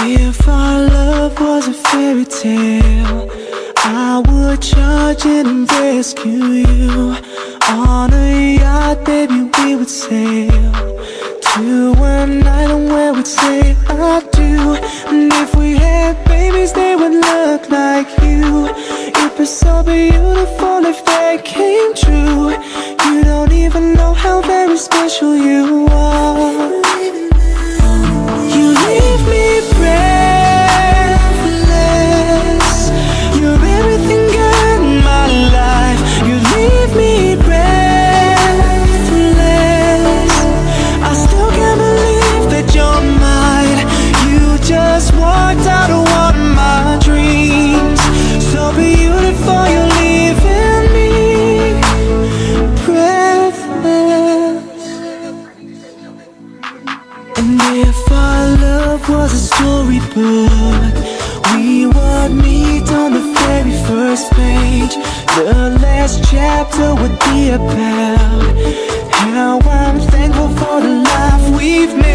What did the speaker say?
If our love was a fairy tale, I would charge it and rescue you. On a yacht, baby, we would sail to an island where we'd say I do. And if we had babies, they would look like you. It'd be so beautiful if they came true. You don't even know how very special you are. Walked out of one of my dreams. So beautiful, you're leaving me breathless. And if our love was a storybook, we would meet on the very first page. The last chapter would be about how I'm thankful for the life we've made.